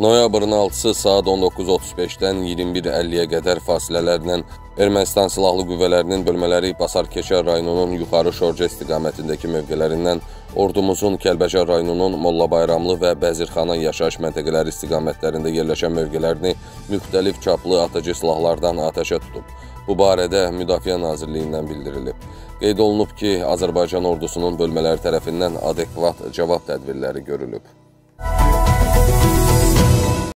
Noyabrın 6-sı saat 19:35-dən 21:50-yə qədər fasilələrlə Ermənistan Silahlı Qüvvələrinin bölmələri Basar-Keçər rayonunun Yuxarı Şorca istiqamətindəki mövqelərindən ordumuzun Kəlbəcər rayonunun Mollabayramlı və Bəzirxana yaşayış məntəqələri istiqamətlərində yerləşən mövqelərini müxtəlif çaplı atıcı silahlardan atəşə tutub. Bu barədə Müdafiə Nazirliyindən bildirilib. Qeyd olunub ki, Azərbaycan ordusunun bölmələri tərəfindən adekvat cavab tədbirləri görülüb.